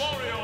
Memorial.